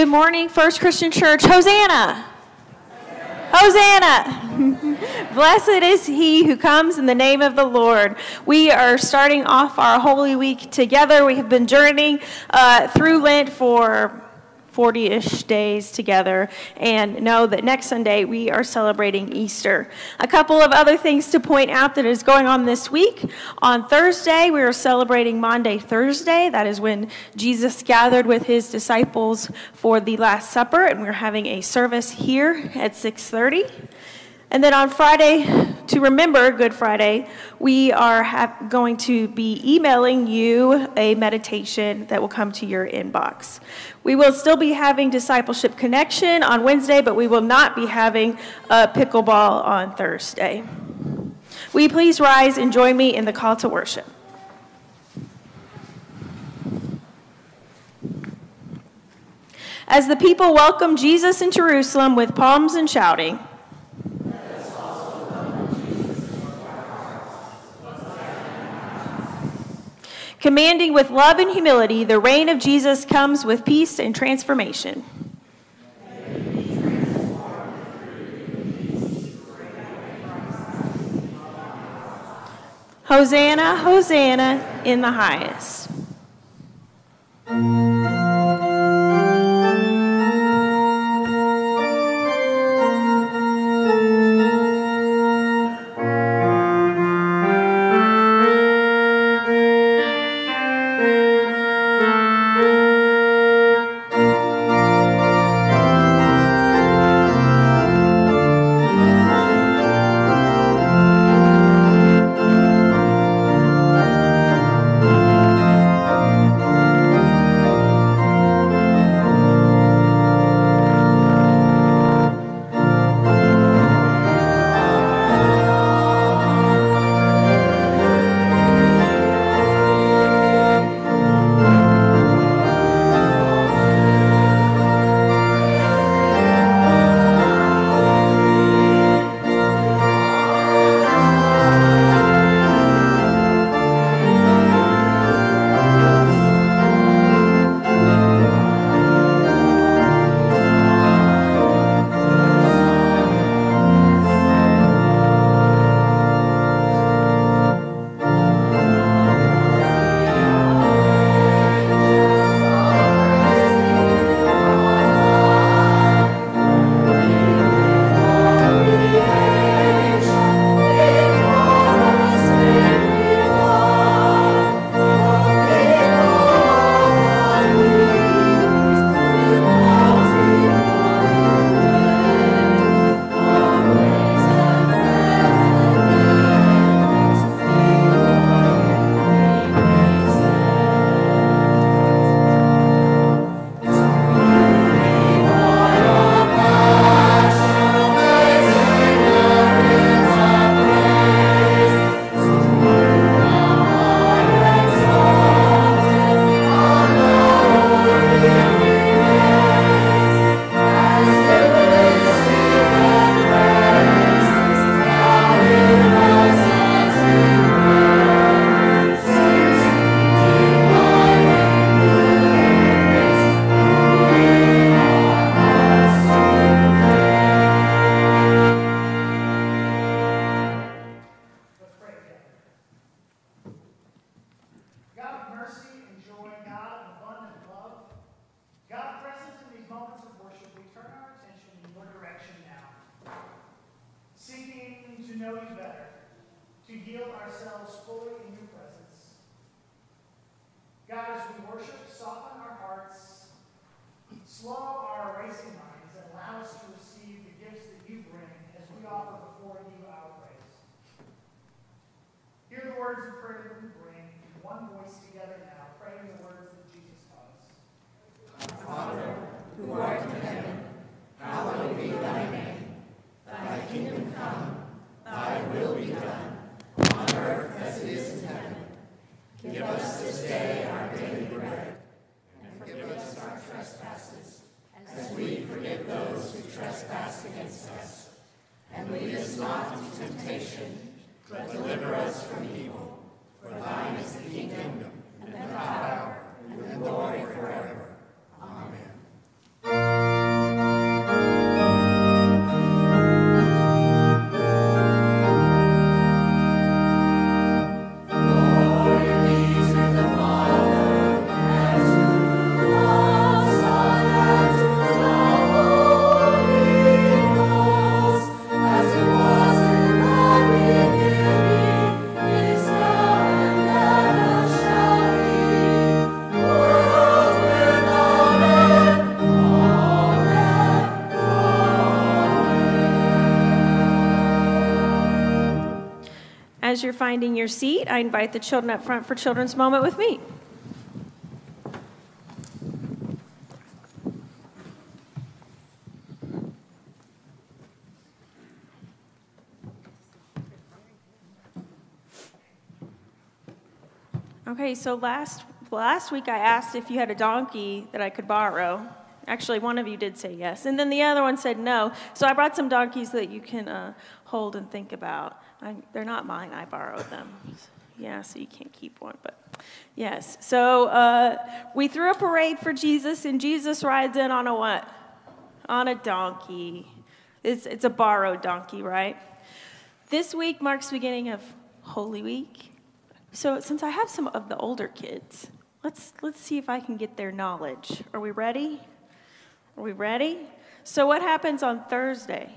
Good morning, First Christian Church. Hosanna! Hosanna! Blessed is he who comes in the name of the Lord. We are starting off our Holy Week together. We have been journeying uh, through Lent for 40 ish days together and know that next Sunday we are celebrating Easter. A couple of other things to point out that is going on this week. On Thursday, we are celebrating Maundy Thursday. That is when Jesus gathered with his disciples for the Last Supper, and we're having a service here at 630. And then on Friday, to remember Good Friday, we are going to be emailing you a meditation that will come to your inbox. We will still be having Discipleship Connection on Wednesday, but we will not be having a pickleball on Thursday. Will you please rise and join me in the call to worship? As the people welcome Jesus in Jerusalem with palms and shouting, Commanding with love and humility, the reign of Jesus comes with peace and transformation. Hosanna, Hosanna in the highest. You're finding your seat, I invite the children up front for Children's Moment with me. Okay, so last last week I asked if you had a donkey that I could borrow. Actually, one of you did say yes, and then the other one said no. So I brought some donkeys that you can uh, hold and think about. I, they're not mine; I borrowed them. Yeah, so you can't keep one, but yes. So uh, we threw a parade for Jesus, and Jesus rides in on a what? On a donkey. It's it's a borrowed donkey, right? This week marks the beginning of Holy Week. So since I have some of the older kids, let's let's see if I can get their knowledge. Are we ready? Are we ready? So what happens on Thursday?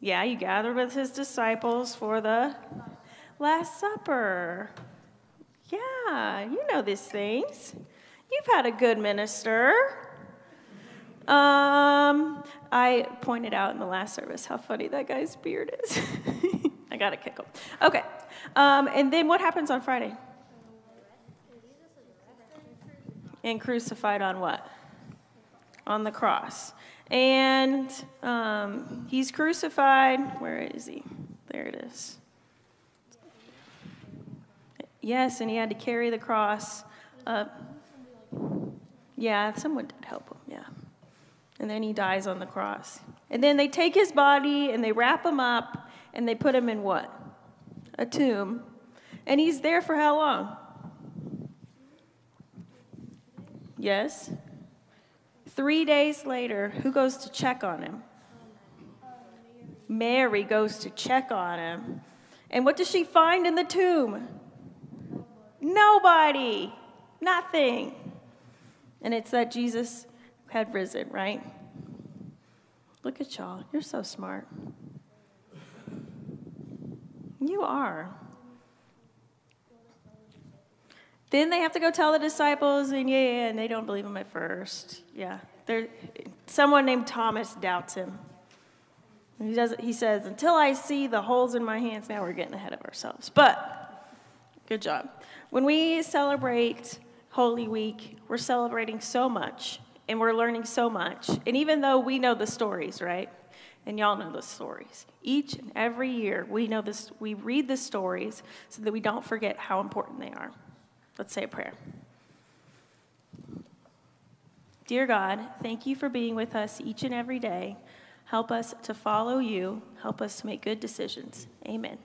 Yeah, you gather with his disciples for the Last Supper. Yeah, you know these things. You've had a good minister. Um, I pointed out in the last service how funny that guy's beard is. I got to kick him. Okay. Um, and then what happens on Friday? And crucified on what? On the cross. And um, he's crucified. Where is he? There it is. Yes, and he had to carry the cross up. Yeah, someone did help him, yeah. And then he dies on the cross. And then they take his body and they wrap him up and they put him in what? A tomb. And he's there for how long? Yes? Three days later, who goes to check on him? Mary goes to check on him. And what does she find in the tomb? Nobody. Nothing. And it's that Jesus had risen, right? Look at y'all. You're so smart. You are. Then they have to go tell the disciples, and yeah, yeah, and they don't believe him at first. Yeah, They're, someone named Thomas doubts him. He does. He says, "Until I see the holes in my hands." Now we're getting ahead of ourselves, but good job. When we celebrate Holy Week, we're celebrating so much, and we're learning so much. And even though we know the stories, right? And y'all know the stories. Each and every year, we know this. We read the stories so that we don't forget how important they are. Let's say a prayer. Dear God, thank you for being with us each and every day. Help us to follow you. Help us to make good decisions. Amen.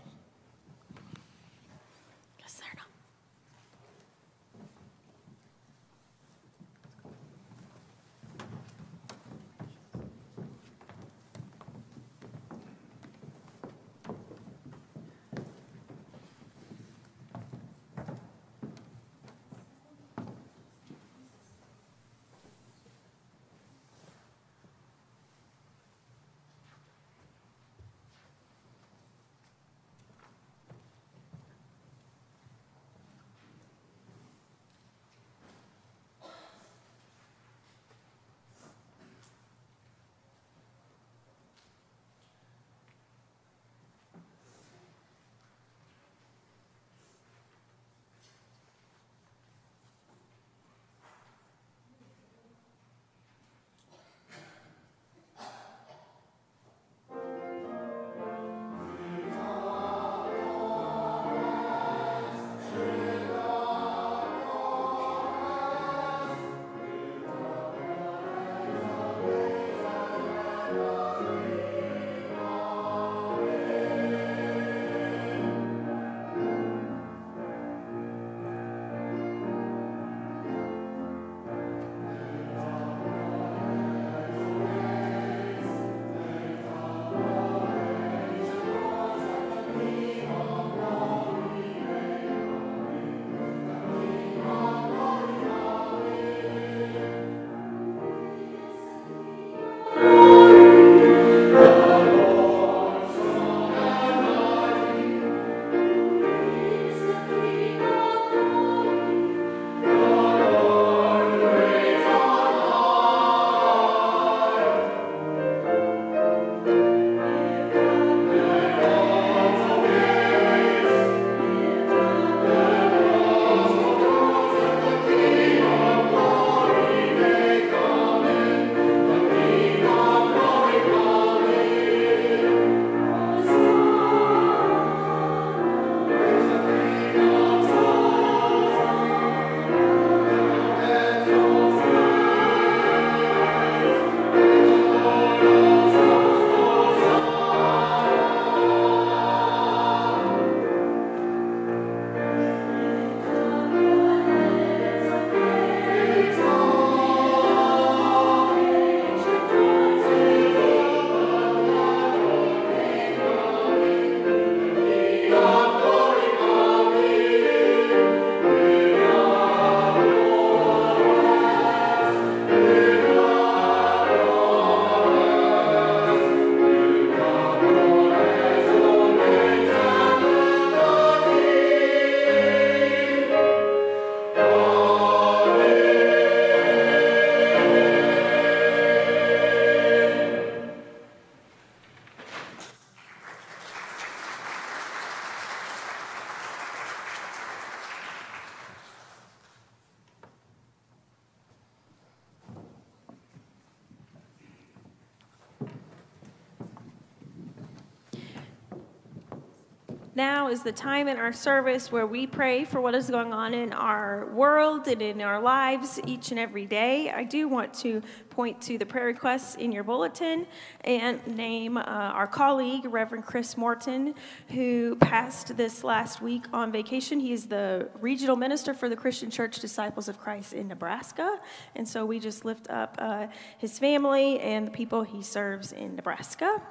Now is the time in our service where we pray for what is going on in our world and in our lives each and every day. I do want to point to the prayer requests in your bulletin and name uh, our colleague, Reverend Chris Morton, who passed this last week on vacation. He is the regional minister for the Christian Church Disciples of Christ in Nebraska. And so we just lift up uh, his family and the people he serves in Nebraska.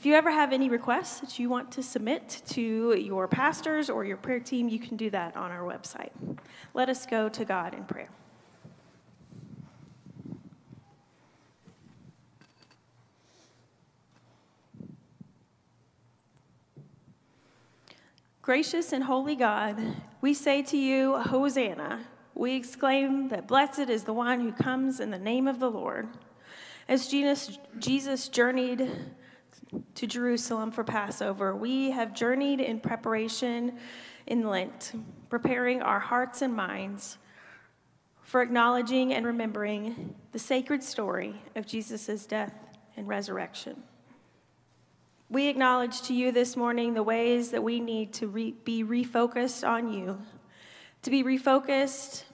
If you ever have any requests that you want to submit to your pastors or your prayer team, you can do that on our website. Let us go to God in prayer. Gracious and holy God, we say to you, Hosanna. We exclaim that blessed is the one who comes in the name of the Lord. As Jesus, journeyed to Jerusalem for Passover. We have journeyed in preparation in Lent, preparing our hearts and minds for acknowledging and remembering the sacred story of Jesus' death and resurrection. We acknowledge to you this morning the ways that we need to re- be refocused on you, to be refocused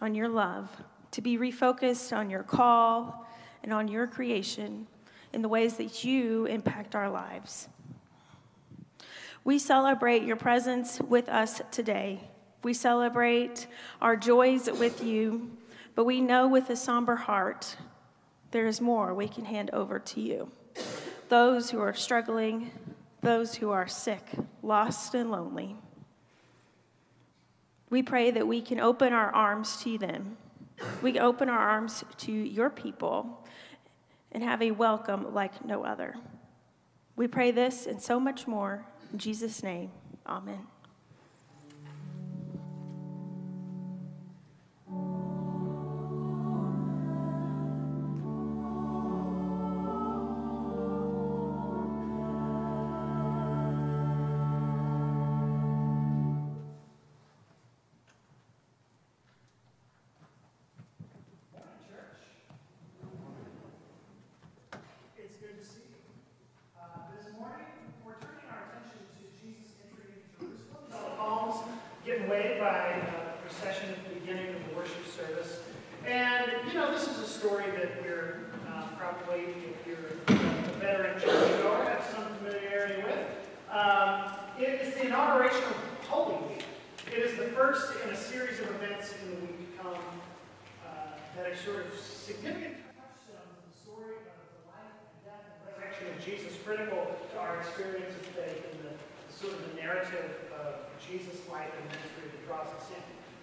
on your love, to be refocused on your call and on your creation in the ways that you impact our lives. We celebrate your presence with us today. We celebrate our joys with you, but we know with a somber heart there is more we can hand over to you. Those who are struggling, those who are sick, lost, and lonely. We pray that we can open our arms to them. We open our arms to your people and have a welcome like no other. We pray this and so much more. In Jesus' name, amen.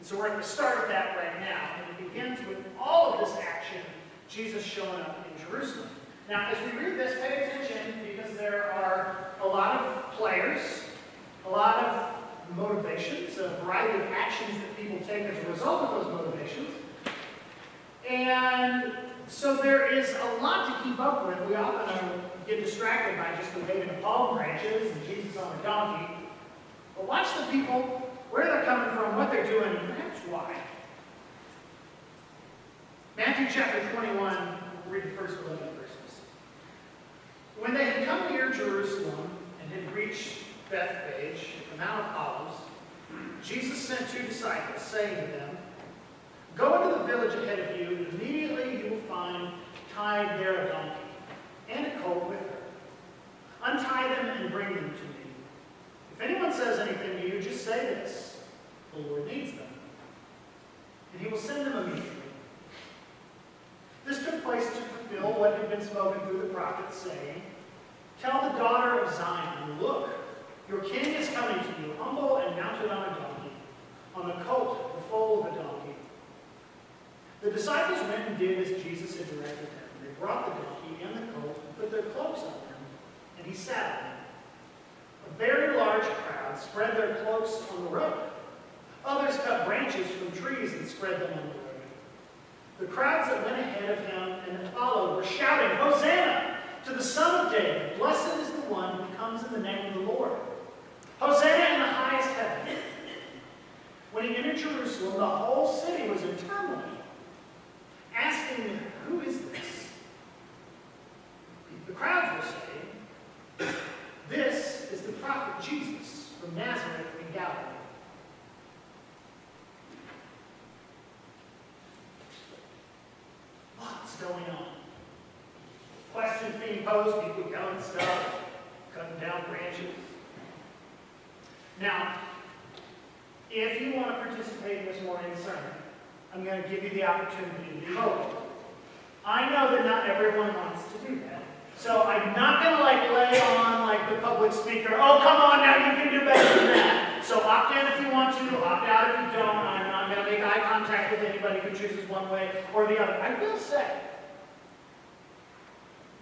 So we're at the start of that right now, and it begins with all of this action, Jesus showing up in Jerusalem. Now, as we read this, pay attention because there are a lot of players, a lot of motivations, a variety of actions that people take as a result of those motivations. And so there is a lot to keep up with. We often get distracted by just the waving of palm branches and Jesus on a donkey. But watch the people where they're coming from, what they're doing, and perhaps why. Matthew chapter 21, we'll read the first 11 verses. When they had come near Jerusalem and had reached Bethphage, the Mount of Olives, Jesus sent two disciples, saying to them, Go into the village ahead of you, and immediately you will find tied there a donkey and a colt with her. Untie them and bring them to me. If anyone says anything to you, just say this The Lord needs them, and he will send them immediately. This took place to fulfill what had been spoken through the prophet, saying, Tell the daughter of Zion, Look, your king is coming to you, humble and mounted on a donkey, on a colt, the foal of a donkey. The disciples went and did as Jesus had directed them. They brought the donkey and the colt and put their cloaks on him, and he sat on him. A very large crowd spread their cloaks on the road. Others cut branches from trees and spread them on the road. The crowds that went ahead of him and that followed were shouting, Hosanna to the Son of David. Blessed is the one who comes in the name of the Lord. Hosanna in the highest heaven. When he entered Jerusalem, the whole city was in turmoil, asking, Who is this? Crowds were saying, This is the prophet Jesus from Nazareth in Galilee. Lots going on. Questions being posed, people telling stuff, cutting down branches. Now, if you want to participate in this morning's sermon, I'm going to give you the opportunity to be vote. I know that not everyone wants to do that. So I'm not going to like lay on like the public speaker, oh, come on now, you can do better than that. So opt in if you want to, opt out if you don't. I'm not going to make eye contact with anybody who chooses one way or the other. I will say,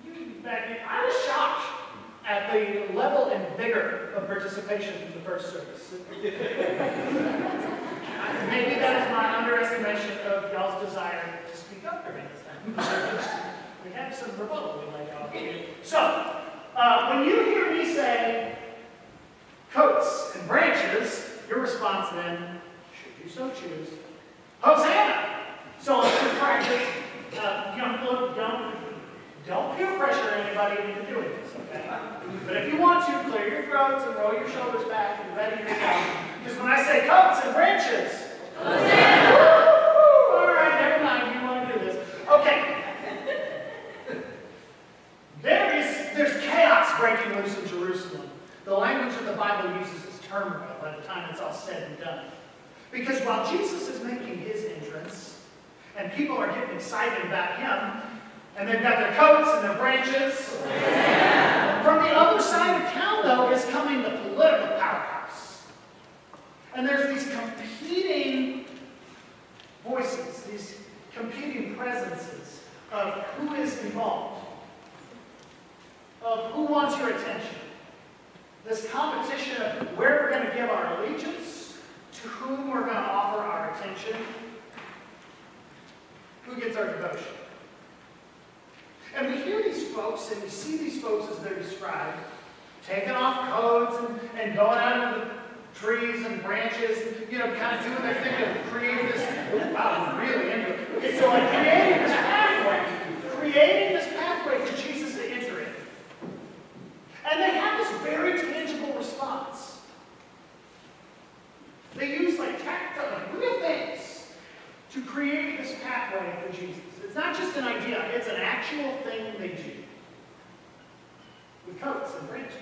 you, I was shocked at the level and vigor of participation from the first service. Maybe that is my underestimation of y'all's desire to speak up for me this time. have some rebuttal we like out So, uh, when you hear me say coats and branches, your response then, should you so choose, Hosanna! So let's just practice. Uh, don't, don't, don't peer pressure anybody into doing this, okay? But if you want to, clear your throats and roll your shoulders back and ready to go. Because when I say coats and branches, Hosanna! All right, never mind. You want to do this. Okay. There is, there's chaos breaking loose in Jerusalem. The language that the Bible uses is turmoil by the time it's all said and done. Because while Jesus is making his entrance, and people are getting excited about him, and they've got their coats and their branches. Yeah. From the other side of town, though, is coming the political powerhouse. And there's these competing voices, these competing presences of who is involved of who wants your attention. This competition of where we're going to give our allegiance, to whom we're going to offer our attention, who gets our devotion. And we hear these folks and we see these folks as they're described, taking off coats and, and going out into the trees and branches, you know, kind of doing their thing to create this. Wow, really into it. So like creating this pathway, creating this pathway for Jesus to enter in. and they have this very tangible response. They use like tactile, like real things to create this pathway for Jesus. It's not just an idea, it's an actual thing they do. With coats and branches.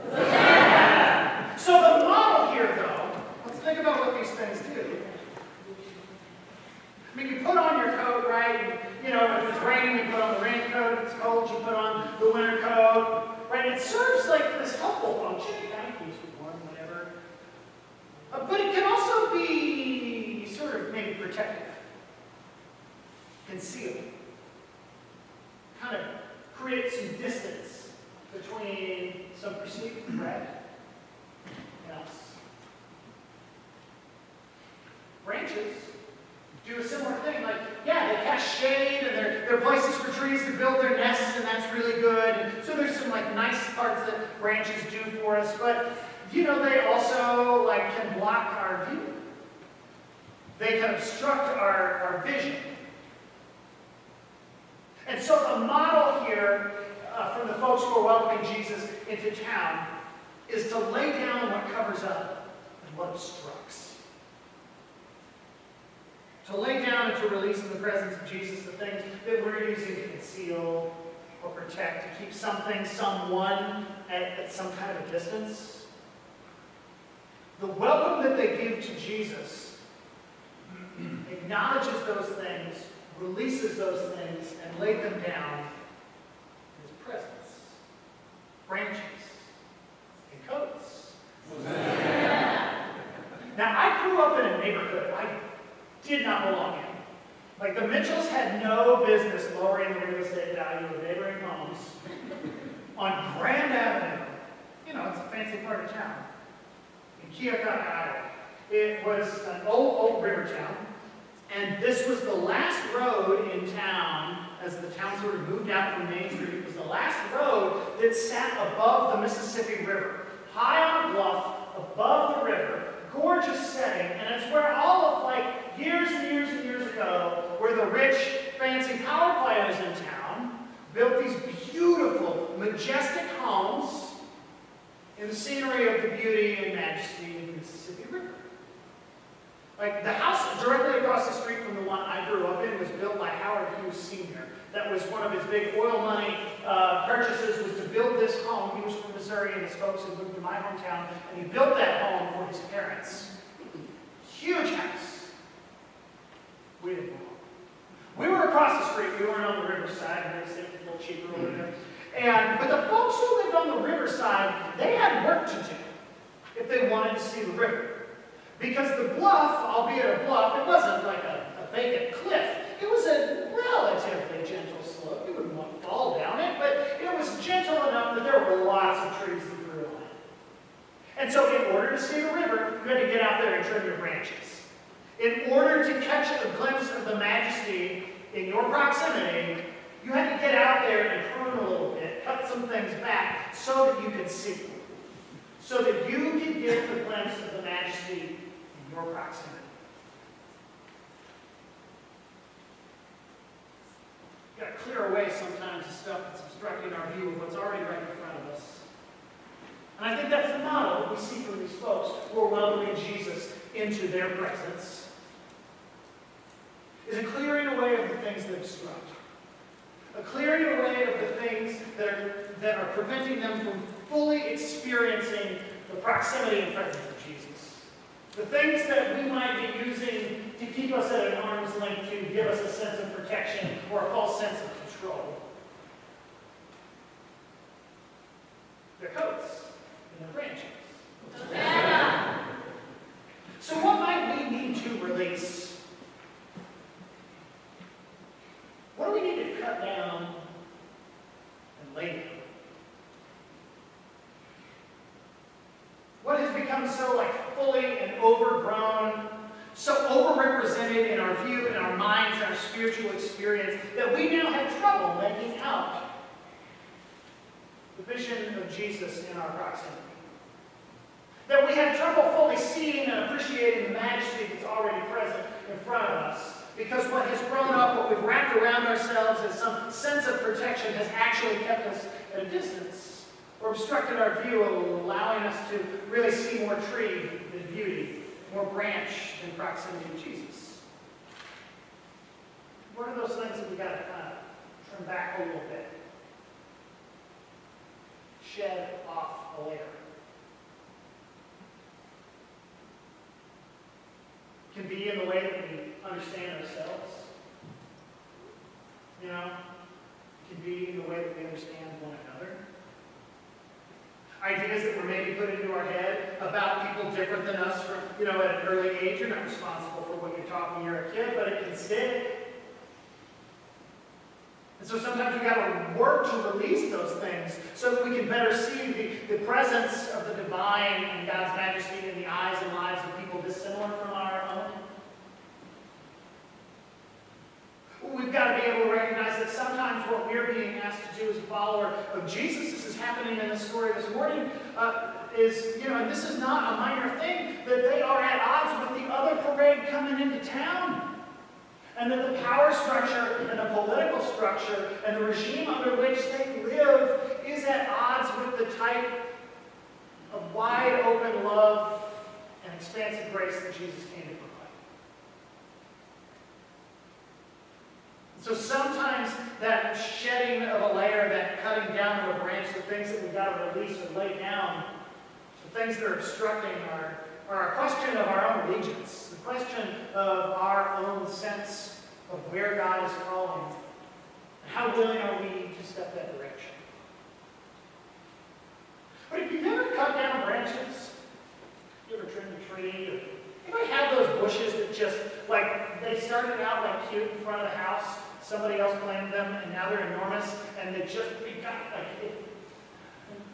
so the model here, though, let's think about what these things do. I mean, you put on your coat, right? You know, if it's raining, you put on the raincoat. If it's cold, you put on the winter coat. Right? It serves like this helpful function. It kind of keeps you warm, whatever. Uh, but it can also be sort of maybe protective, conceal, kind of create some distance between some perceived threat and us. Branches do a similar thing. Like, yeah, they cast shade and they're, they're places for trees to build their nests, and that's really good. And so there's some like nice parts that branches do for us, but you know, they also like can block our view. They can obstruct our, our vision. And so the model here uh, from the folks who are welcoming Jesus into town is to lay down what covers up and what obstructs to lay down and to release in the presence of Jesus the things that we're using to conceal or protect, to keep something, someone at, at some kind of a distance. The welcome that they give to Jesus acknowledges those things, releases those things, and laid them down in his presence. Branches and coats. Now, I grew up in a neighborhood. I did not belong in. Like the Mitchells had no business lowering the real estate value of neighboring homes on Grand Avenue. You know, it's a fancy part of town. In Keokuk, Iowa. It was an old, old river town. And this was the last road in town as the town sort of moved out from Main Street. It was the last road that sat above the Mississippi River, high on a bluff above the river, gorgeous setting, and it's where all of like years and years and years ago, where the rich, fancy power players in town built these beautiful, majestic homes in the scenery of the beauty and majesty of the Mississippi River. Like the house directly across the street from the one I grew up in was built by Howard Hughes Sr. That was one of his big oil money uh, purchases was to build this home. He was from Missouri and his folks had moved to my hometown and he built that home for his parents. Huge house. We didn't know. We were across the street. We weren't on the riverside. And they a little cheaper over there. And, but the folks who lived on the riverside, they had work to do if they wanted to see the river. Because the bluff, albeit a bluff, it wasn't like a, a vacant cliff. It was a relatively gentle slope. You wouldn't want to fall down it, but it was gentle enough that there were lots of trees that grew on it. And so in order to see the river, you had to get out there and trim your branches. In order to catch a glimpse of the majesty in your proximity, you had to get out there and prune a little bit, cut some things back so that you could see. So that you could get the glimpse of the majesty your proximity. You've got to clear away sometimes the stuff that's obstructing our view of what's already right in front of us. And I think that's the model that we see from these folks who are welcoming Jesus into their presence. Is a clearing away of the things that obstruct a clearing away of the things that are, that are preventing them from fully experiencing the proximity and presence. The things that we might be using to keep us at an arm's length to give us a sense of protection or a false sense of control. Their coats and their branches. So what might we need to release What do we need to cut down and lay down? What has become so like overgrown, so overrepresented in our view, in our minds, our spiritual experience, that we now have trouble making out the vision of Jesus in our proximity. That we have trouble fully seeing and appreciating the majesty that's already present in front of us because what has grown up, what we've wrapped around ourselves as some sense of protection has actually kept us at a distance or obstructed our view, allowing us to really see more tree than beauty, more branch than proximity to Jesus. What are those things that we've got to kind of trim back a little bit? Shed off a layer. Can be in the way that we understand ourselves. You know, can be in the way that we understand one another. Ideas that were maybe put into our head about people different than us from, you know, at an early age. You're not responsible for what you're taught when you're a kid, but it can stick. And so sometimes we've got to work to release those things so that we can better see the, the presence of the divine and God's majesty in the eyes and lives of people dissimilar from our own. We've got to be able to recognize that sometimes what we're being asked to do as a follower of Jesus, this is happening in the story this morning, uh, is, you know, and this is not a minor thing, that they are at odds with the other parade coming into town. And that the power structure and the political structure and the regime under which they live is at odds with the type of wide open love and expansive grace that Jesus came to So sometimes that shedding of a layer, that cutting down of a branch, the things that we've got to release or lay down, the things that are obstructing are, are a question of our own allegiance, the question of our own sense of where God is calling. And how willing are we to step that direction? But if you've ever cut down branches, you ever trimmed a tree, or anybody have those bushes that just, like, they started out like cute in front of the house, somebody else planted them, and now they're enormous, and they just become like. It,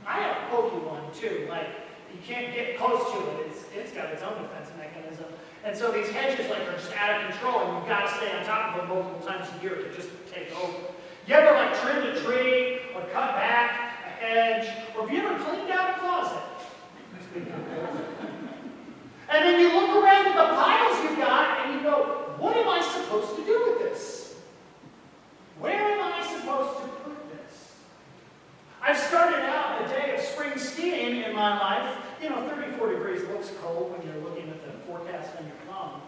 I have a pokey one too. Like you can't get close to it. It's it's got its own defense mechanism, and so these hedges like are just out of control, and you've got to stay on top of them multiple times a year to just take over. You ever like trimmed a tree or cut back a hedge, or have you ever cleaned out a closet? and then you look around at the piles you've got, and you go, what am I supposed to do with this? Where am I supposed to put this? I've started out a day of spring skiing in my life, you know, 34 degrees looks cold when you're looking at the forecast on your phone.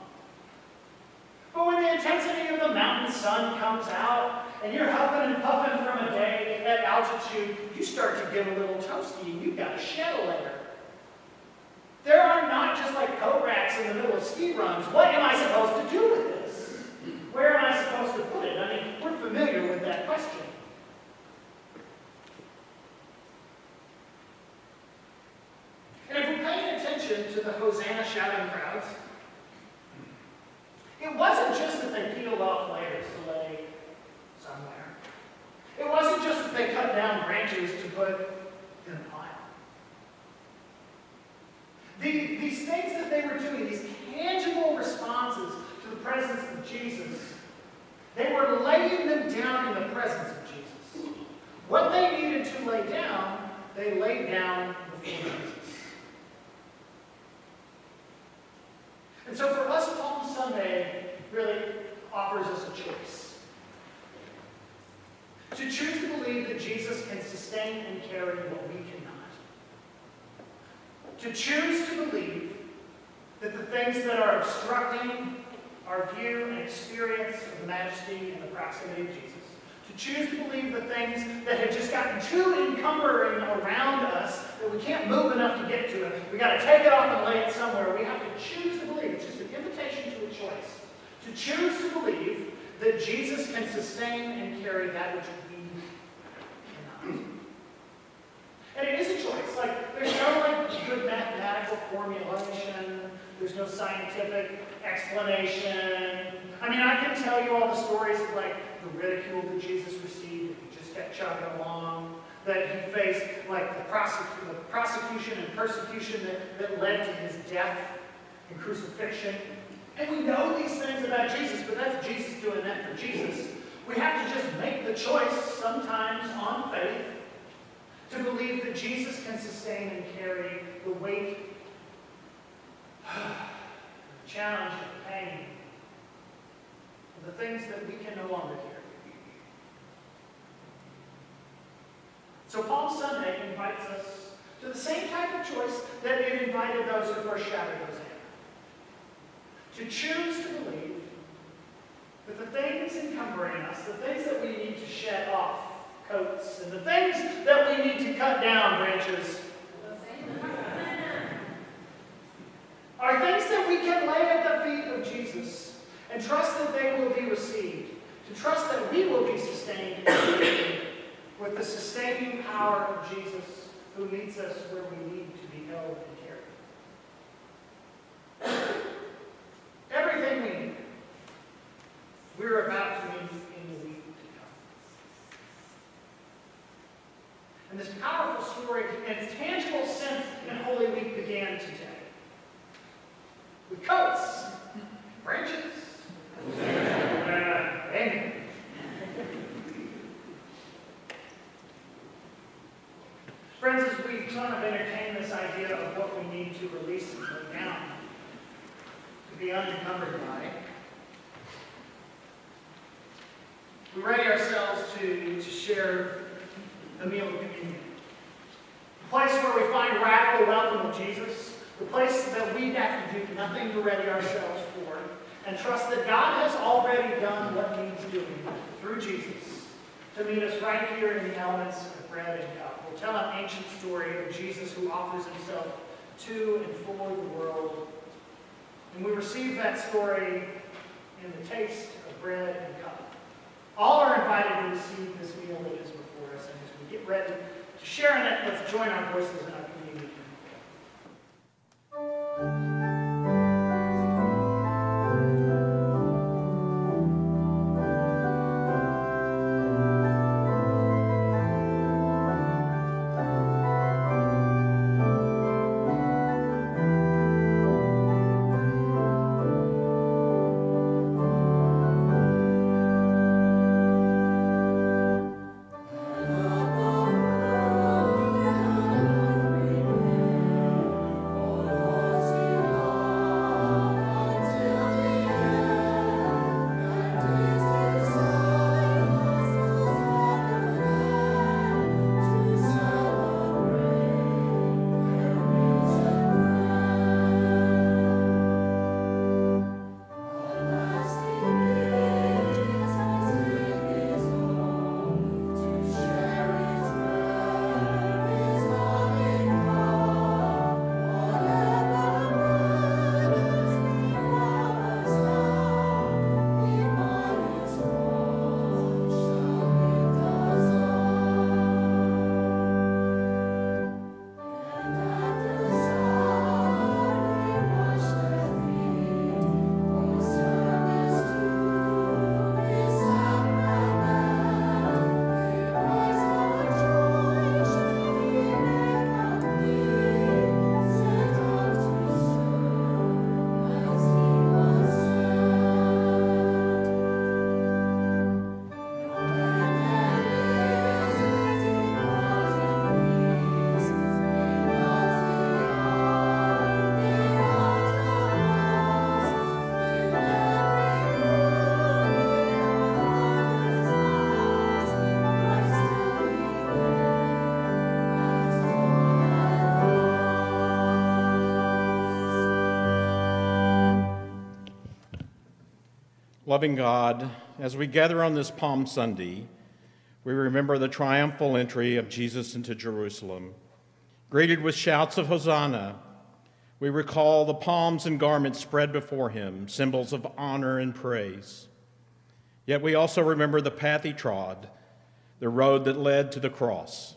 But when the intensity of the mountain sun comes out and you're huffing and puffing from a day at altitude, you start to get a little toasty and you've got to shed a layer. There are not just like coat racks in the middle of ski runs. What am I supposed to do with this? Where am I supposed to put it? I mean, we're familiar with that question. And if we're paying attention to the Hosanna shouting crowds, it wasn't just that they peeled off layers to lay somewhere. It wasn't just that they cut down branches to put in a pile. The, these things that they were doing, these tangible responses to the presence of Jesus, they were laying them down in the presence of Jesus. What they needed to lay down, they laid down before Jesus. And so for us, Palm Sunday really offers us a choice. To choose to believe that Jesus can sustain and carry what we cannot. To choose to believe that the things that are obstructing our view and experience of the majesty and the proximity of Jesus to choose to believe the things that have just gotten too encumbering around us that we can't move enough to get to it. We've got to take it off and lay it somewhere. We have to choose to believe. It's just an invitation to a choice. To choose to believe that Jesus can sustain and carry that which we cannot. And it is a choice. Like, there's no like good mathematical formulation. There's no scientific explanation. I mean, I can tell you all the stories of like the ridicule that Jesus received, he just kept chugging along, that he faced like the, the prosecution and persecution that, that led to his death and crucifixion. And we know these things about Jesus, but that's Jesus doing that for Jesus. We have to just make the choice sometimes on faith to believe that Jesus can sustain and carry the weight, the challenge, the pain, the things that we can no longer carry. So Palm Sunday invites us to the same type of choice that it invited those who first foreshadowed Hosanna. To choose to believe that the things encumbering us, the things that we need to shed off coats, and the things that we need to cut down branches, are things that we can lay at the feet of Jesus and trust that they will be received, to trust that we will be sustained with the sustaining power of Jesus who meets us where we need to be held and carried. Everything we need, we're about to meet in the week to come. And this powerful story in its tangible sense in Holy Week began today. With coats, branches, uh, amen. Friends, as we kind of entertain this idea of what we need to release and lay down, to be unencumbered by, we ready ourselves to, to the meal of communion. The place where we find radical welcome of Jesus, the place that we have to do nothing to ready ourselves for, and trust that God has already done what needs doing through Jesus to meet us right here in the elements of bread and cup. We'll tell an ancient story of Jesus who offers himself to and for the world. And we receive that story in the taste of bread and cup. All are invited to receive this meal that is before us. And as we get ready to share in it, let's join our voices in our Loving God, as we gather on this Palm Sunday, we remember the triumphal entry of Jesus into Jerusalem. Greeted with shouts of Hosanna, we recall the palms and garments spread before him, symbols of honor and praise. Yet we also remember the path he trod, the road that led to the cross.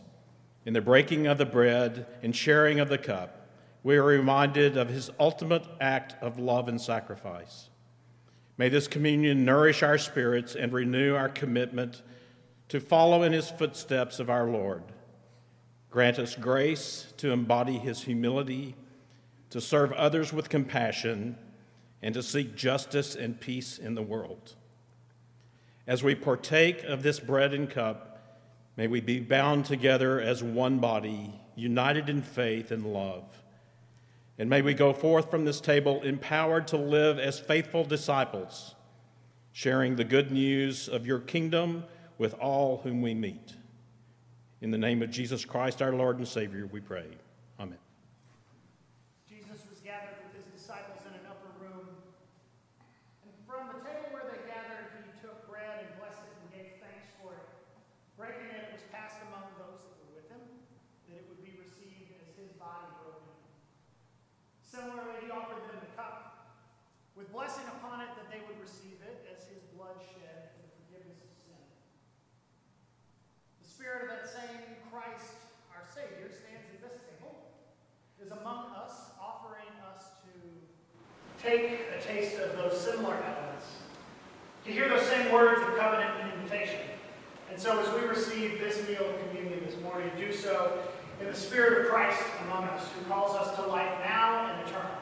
In the breaking of the bread and sharing of the cup, we are reminded of his ultimate act of love and sacrifice. May this communion nourish our spirits and renew our commitment to follow in his footsteps of our Lord. Grant us grace to embody his humility, to serve others with compassion, and to seek justice and peace in the world. As we partake of this bread and cup, may we be bound together as one body, united in faith and love. And may we go forth from this table empowered to live as faithful disciples, sharing the good news of your kingdom with all whom we meet. In the name of Jesus Christ, our Lord and Savior, we pray. Amen. Jesus was gathered with his disciples in an upper room. And from the table where they gathered, he took bread and blessed it and gave thanks for it. Breaking it, it was passed among those that were with him, that it would be received as his body broken. Similarly, he offered them the cup, with blessing upon it that they would receive it as his blood shed for the forgiveness of sin. The spirit of that same Christ, our Savior, stands at this table, is among us, offering us to take a taste of those similar elements, to hear those same words of covenant and invitation. And so as we receive this meal of communion this morning, do so in the Spirit of Christ among us, who calls us to life now and eternal.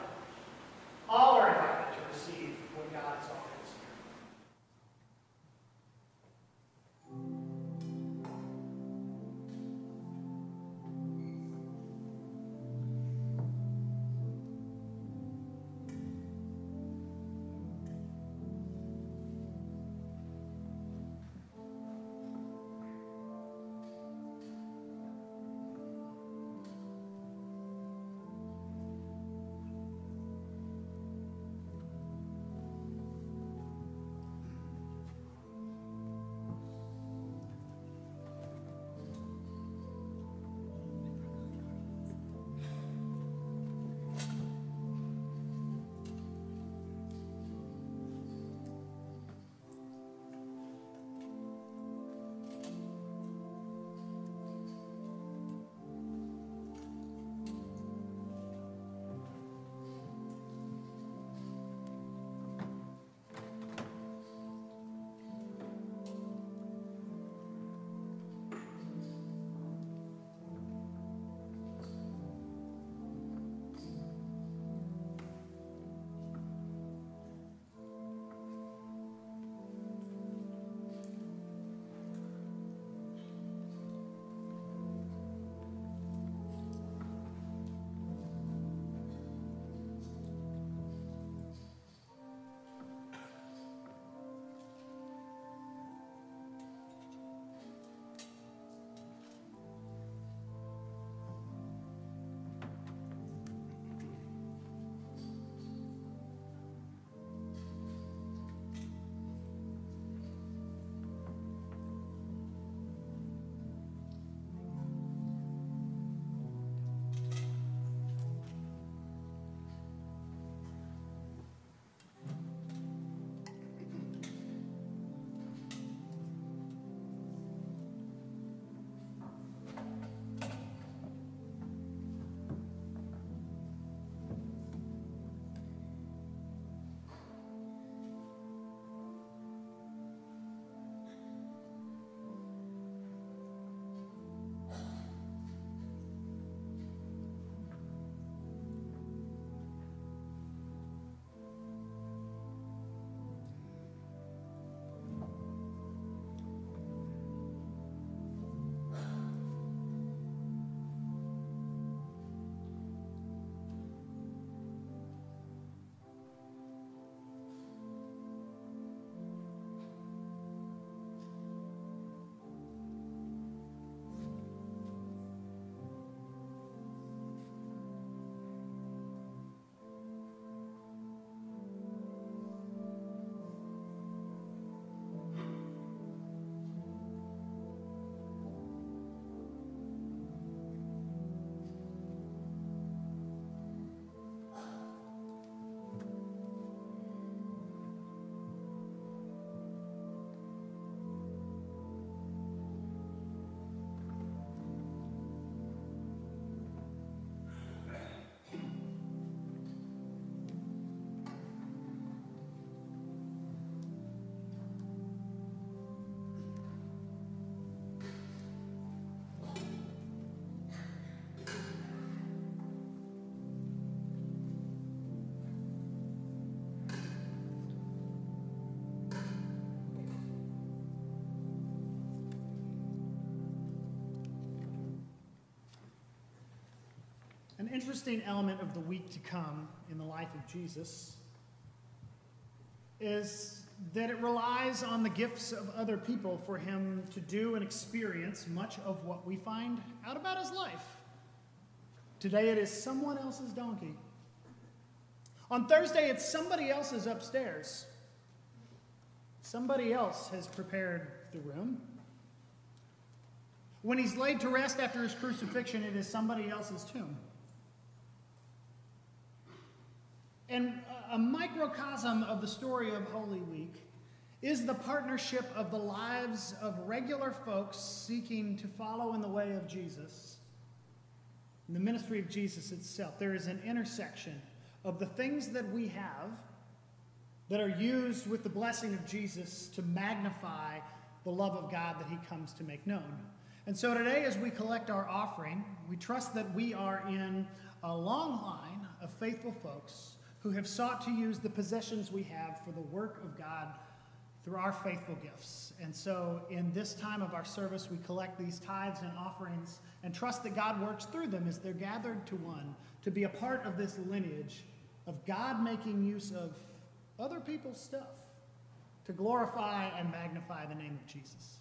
Interesting element of the week to come in the life of Jesus is that it relies on the gifts of other people for him to do and experience much of what we find out about his life. Today it is someone else's donkey. On Thursday, it's somebody else's upstairs. Somebody else has prepared the room. When he's laid to rest after his crucifixion, it is somebody else's tomb. And a microcosm of the story of Holy Week is the partnership of the lives of regular folks seeking to follow in the way of Jesus. In the ministry of Jesus itself, there is an intersection of the things that we have that are used with the blessing of Jesus to magnify the love of God that he comes to make known. And so today, as we collect our offering, we trust that we are in a long line of faithful folks who have sought to use the possessions we have for the work of God through our faithful gifts. And so, in this time of our service, we collect these tithes and offerings and trust that God works through them as they're gathered to one to be a part of this lineage of God making use of other people's stuff to glorify and magnify the name of Jesus.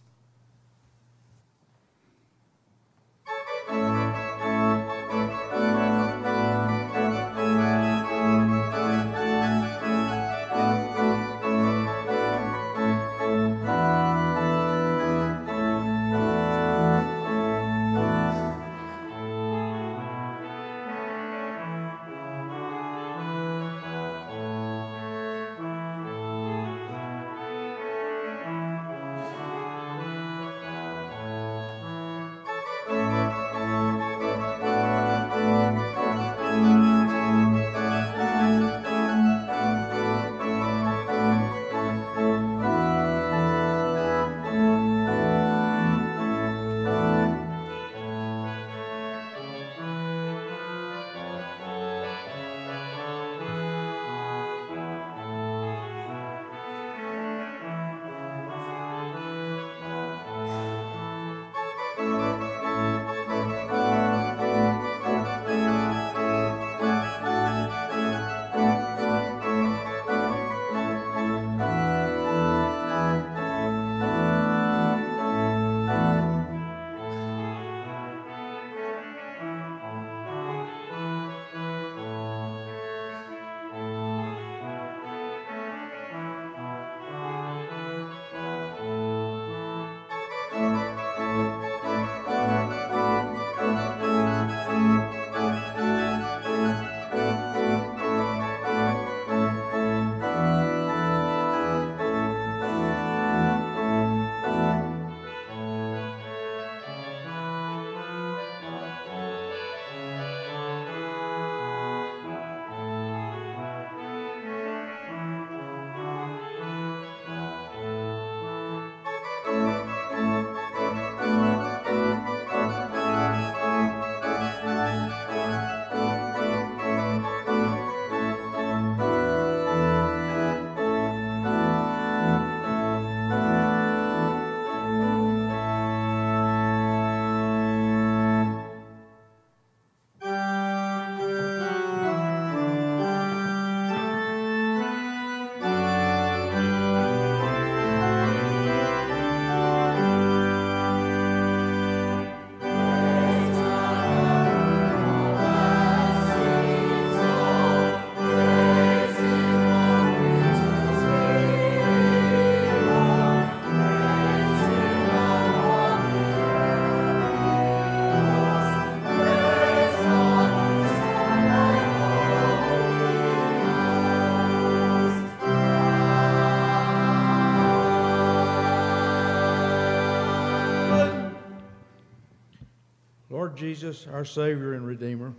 Jesus, our Savior and Redeemer,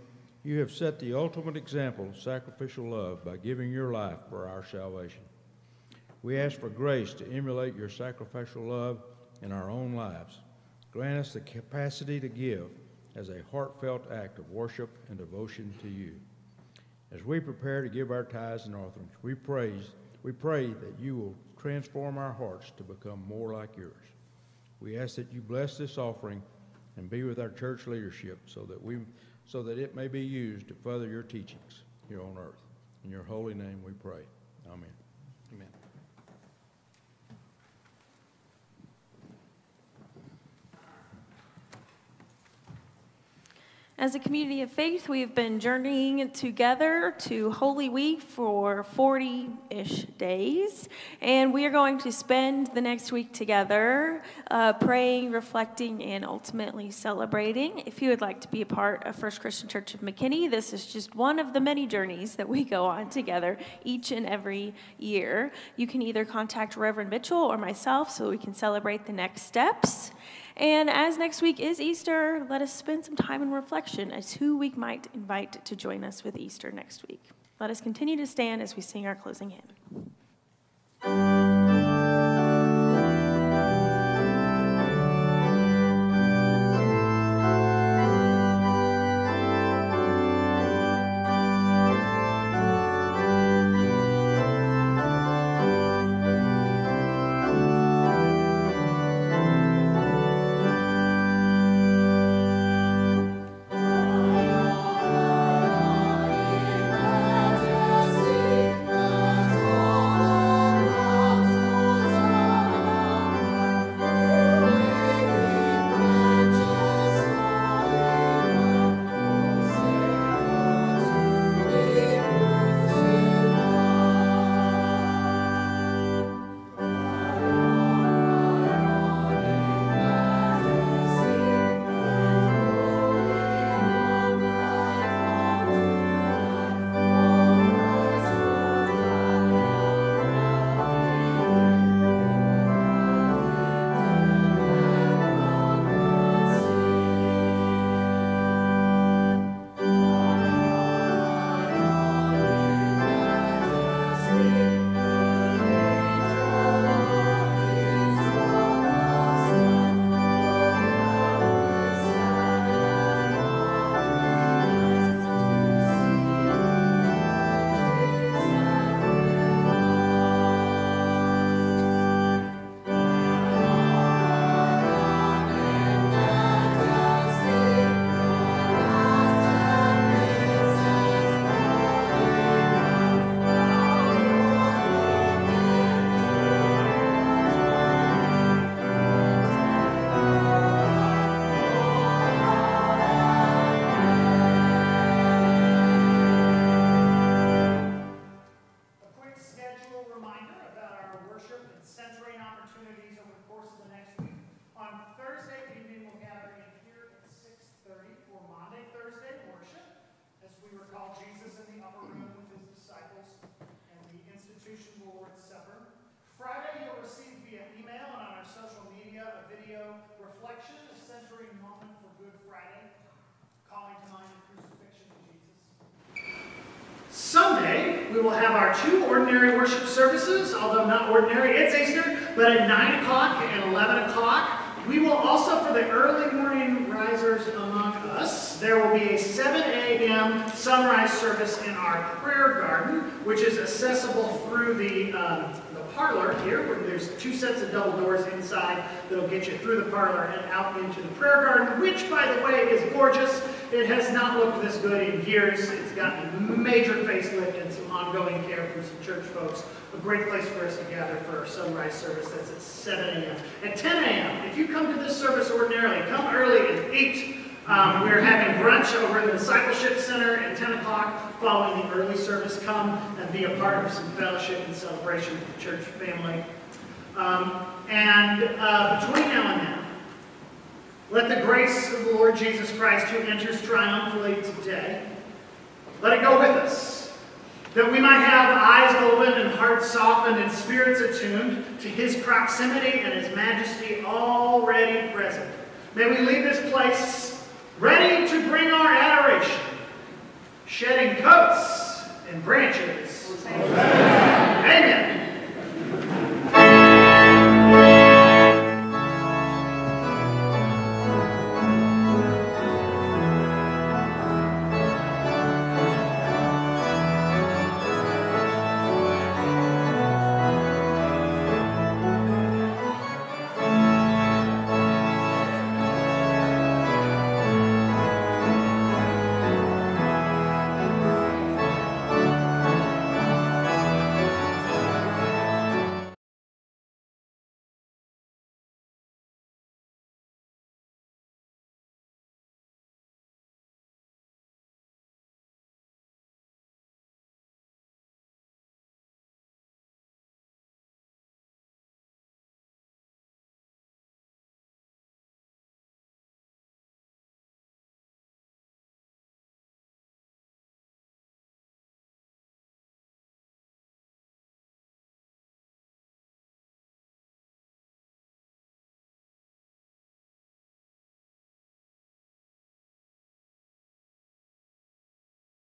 you have set the ultimate example of sacrificial love by giving your life for our salvation. We ask for grace to emulate your sacrificial love in our own lives. Grant us the capacity to give as a heartfelt act of worship and devotion to you. As we prepare to give our tithes and offerings, we praise, we pray that you will transform our hearts to become more like yours. We ask that you bless this offering and be with our church leadership so that we so that it may be used to further your teachings here on earth. In your holy name we pray. Amen. Amen. As a community of faith, we've been journeying together to Holy Week for 40 ish days. And we are going to spend the next week together uh, praying, reflecting, and ultimately celebrating. If you would like to be a part of First Christian Church of McKinney, this is just one of the many journeys that we go on together each and every year. You can either contact Reverend Mitchell or myself so we can celebrate the next steps. And as next week is Easter, let us spend some time in reflection as who we might invite to join us with Easter next week. Let us continue to stand as we sing our closing hymn. And the institution the Lord's Supper. Friday, you'll receive via email and on our social media a video reflection, a centering moment for Good Friday, calling to mind the crucifixion of Jesus. Sunday, we will have our two ordinary worship services, although not ordinary, it's Easter, but at 9 o'clock and 11 o'clock. We will also, for the early morning risers among us, there will be a 7 a.m. sunrise service in our prayer garden, which is accessible through the, um, the parlor here, where there's two sets of double doors inside that'll get you through the parlor and out into the prayer garden, which, by the way, is gorgeous. It has not looked this good in years. It's gotten a major facelift and some ongoing care from some church folks. A great place for us to gather for our sunrise service. That's at 7 a.m. At 10 a.m., if you come to this service ordinarily, come early and eat. Um, we're having brunch over in the Discipleship Center at 10 o'clock following the early service. Come and be a part of some fellowship and celebration with the church family. Um, and uh, between now and then, let the grace of the Lord Jesus Christ, who enters triumphantly today, let it go with us, that we might have eyes opened and hearts softened and spirits attuned to his proximity and his majesty already present. May we leave this place ready to bring our adoration, shedding coats and branches. Amen. Amen.